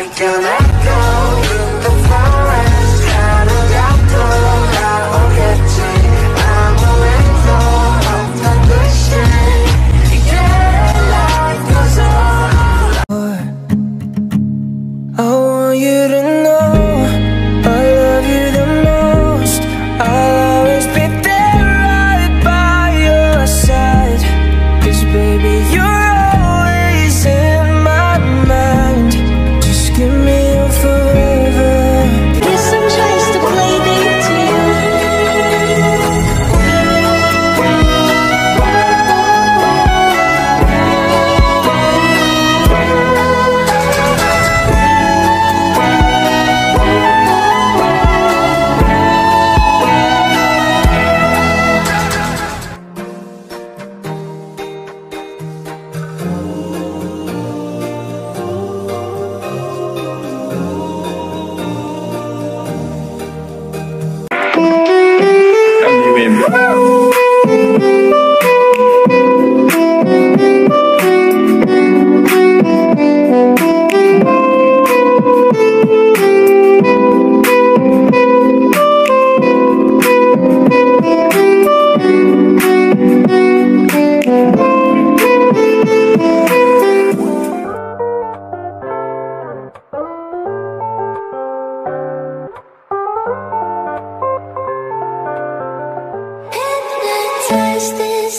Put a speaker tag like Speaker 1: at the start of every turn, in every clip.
Speaker 1: like an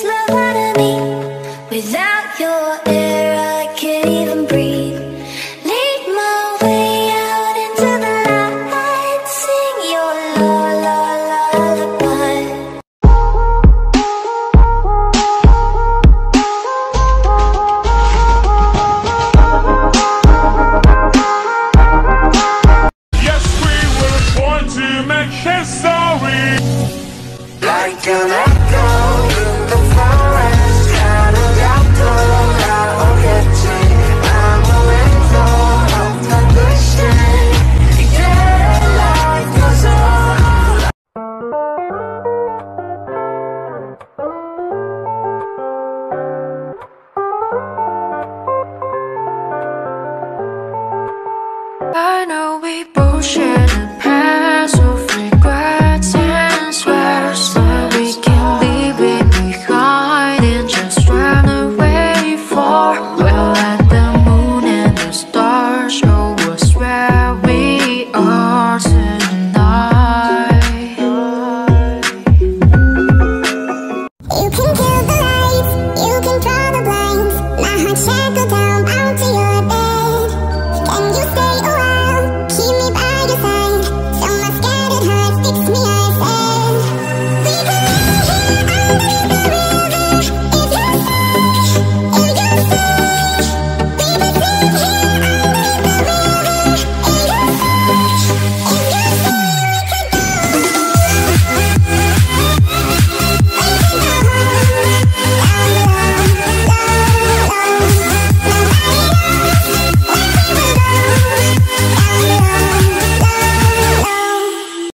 Speaker 1: love out of me. Without your air, I can't even breathe. Lead my way out into the light. Sing your la la lullaby.
Speaker 2: Yes, we were born to make history.
Speaker 3: Like an echo
Speaker 4: we